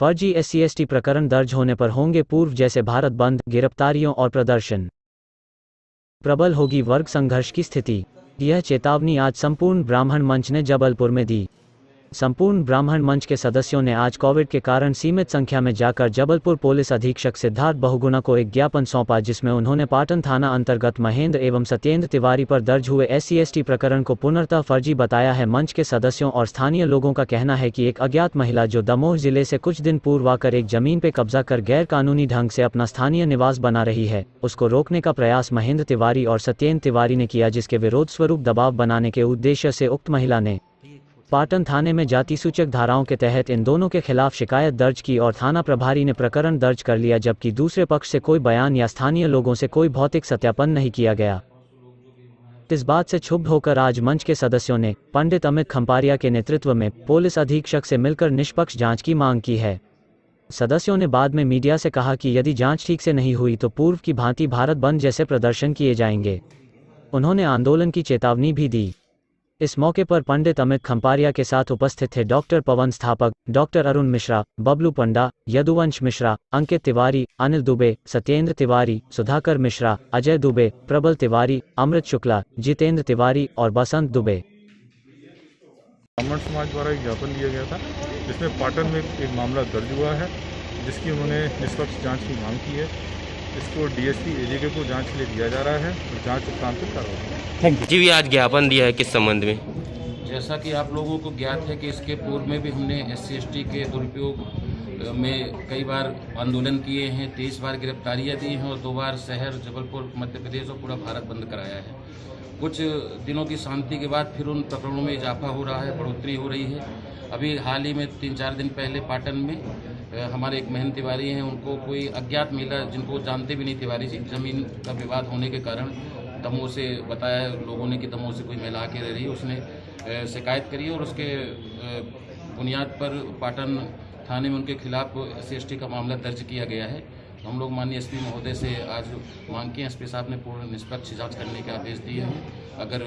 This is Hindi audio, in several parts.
फर्जी एस टी प्रकरण दर्ज होने पर होंगे पूर्व जैसे भारत बंद, गिरफ्तारियों और प्रदर्शन। प्रबल होगी वर्ग संघर्ष की स्थिति। यह चेतावनी आज संपूर्ण ब्राह्मण मंच ने जबलपुर में दी। संपूर्ण ब्राह्मण मंच के सदस्यों ने आज कोविड के कारण सीमित संख्या में जाकर जबलपुर पुलिस अधीक्षक सिद्धार्थ बहुगुणा को एक ज्ञापन सौंपा, जिसमें उन्होंने पाटन थाना अंतर्गत महेंद्र एवं सत्येंद्र तिवारी पर दर्ज हुए एस सी प्रकरण को पुनर्तः फर्जी बताया है। मंच के सदस्यों और स्थानीय लोगों का कहना है कि एक अज्ञात महिला जो दमोह ज़िले से कुछ दिन पूर्व आकर एक ज़मीन पे कब्जा कर गैर कानूनी ढंग से अपना स्थानीय निवास बना रही है, उसको रोकने का प्रयास महेंद्र तिवारी और सत्येंद्र तिवारी ने किया, जिसके विरोध स्वरूप दबाव बनाने के उद्देश्य से उक्त महिला ने पाटन थाने में जाति सूचक धाराओं के तहत इन दोनों के खिलाफ शिकायत दर्ज की और थाना प्रभारी ने प्रकरण दर्ज कर लिया जबकि दूसरे पक्ष से कोई बयान या स्थानीय लोगों से कोई भौतिक सत्यापन नहीं किया गया। इस बात से क्षुब्ध होकर आज मंच के सदस्यों ने पंडित अमित खंपारिया के नेतृत्व में पुलिस अधीक्षक से मिलकर निष्पक्ष जाँच की मांग की है। सदस्यों ने बाद में मीडिया से कहा कि यदि जाँच ठीक से नहीं हुई तो पूर्व की भांति भारत बंद जैसे प्रदर्शन किए जाएँगे। उन्होंने आंदोलन की चेतावनी भी दी। इस मौके पर पंडित अमित खंपारिया के साथ उपस्थित थे डॉक्टर पवन स्थापक डॉक्टर अरुण मिश्रा, बबलू पंडा, यदुवंश मिश्रा, अंकित तिवारी, अनिल दुबे, सत्येंद्र तिवारी, सुधाकर मिश्रा, अजय दुबे, प्रबल तिवारी, अमृत शुक्ला, जितेंद्र तिवारी और बसंत दुबे। ब्राह्मण समाज द्वारा एक ज्ञापन दिया गया था, जिसमें पाटन में एक मामला दर्ज हुआ है, जिसकी उन्होंने निष्पक्ष जाँच की मांग की है। इसको डीएसपी एजेके को जाँच के लिए दिया जा रहा है और जाँच उपरांत कार्रवाई थैंक यू जी भी आज ज्ञापन दिया है किस संबंध में? जैसा कि आप लोगों को ज्ञात है कि इसके पूर्व में भी हमने एस सी के दुरुपयोग में कई बार आंदोलन किए हैं तेईस बार गिरफ्तारियाँ दी हैं और दो बार शहर जबलपुर मध्य प्रदेश और पूरा भारत बंद कराया है। कुछ दिनों की शांति के बाद फिर उन प्रकरणों में इजाफा हो रहा है बढ़ोतरी हो रही है। अभी हाल ही में तीन चार दिन पहले पाटन में हमारे एक महन तिवारी हैं, उनको कोई अज्ञात मिला जिनको जानते भी नहीं तिवारी जी। ज़मीन का विवाद होने के कारण दमोह से बताया, लोगों ने कि दमोह से कोई महिला के रह रही उसने शिकायत करी और उसके बुनियाद पर पाटन थाने में उनके खिलाफ एस सी का मामला दर्ज किया गया है। हम लोग माननीय एसपी महोदय से आज मांग की एसपी साहब ने पूर्ण निष्पक्ष जाँच करने के आदेश दिए हैं। अगर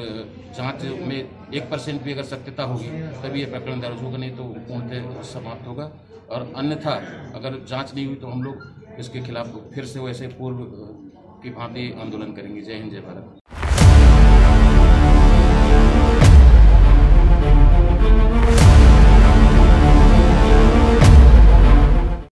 जाँच में एक परसेंट भी अगर सत्यता होगी, तभी यह प्रकरण दर्ज होगा, नहीं तो पूर्णतः समाप्त होगा। और अन्यथा अगर जाँच नहीं हुई तो हम लोग इसके खिलाफ फिर से वैसे पूर्व की भांति आंदोलन करेंगे। जय हिंद, जय भारत।